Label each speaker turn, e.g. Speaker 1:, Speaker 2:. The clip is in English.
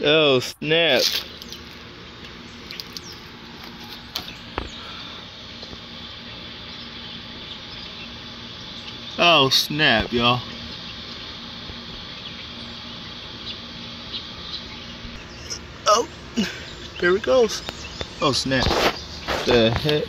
Speaker 1: Oh, snap. Oh, snap, y'all. Oh, there it goes. Oh, snap. The heck?